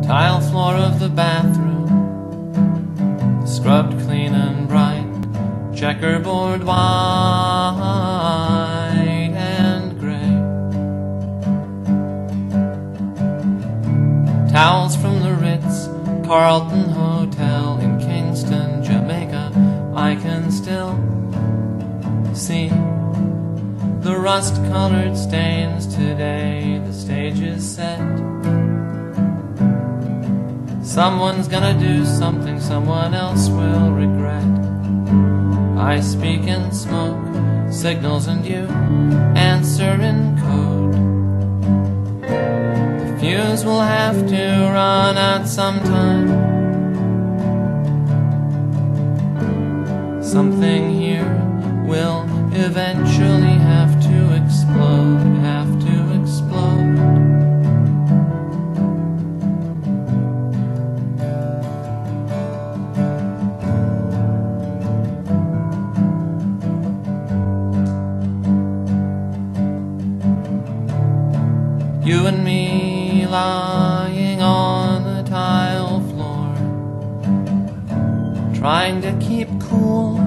Tile floor of the bathroom, scrubbed clean and bright, checkerboard white and gray. Towels from the Ritz, Carlton Hotel in Kingston, Jamaica. I can still see the rust colored stains today. The stage is set. Someone's gonna do something someone else will regret. I speak in smoke, signals, and you answer in code. The fuse will have to run out sometime. Something here You and me lying on the tile floor, trying to keep cool,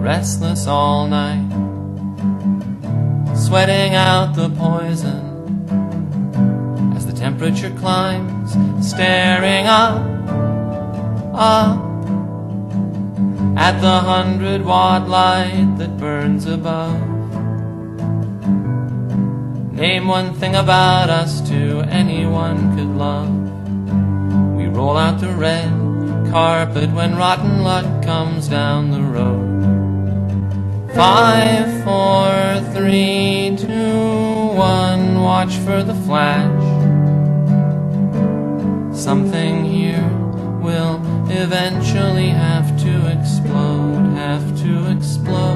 restless all night, sweating out the poison as the temperature climbs, staring up, up at the hundred watt light that burns above. Name one thing about us to anyone could love. We roll out the red carpet when rotten luck comes down the road. Five, four, three, two, one, watch for the flash. Something here will eventually have to explode, have to explode.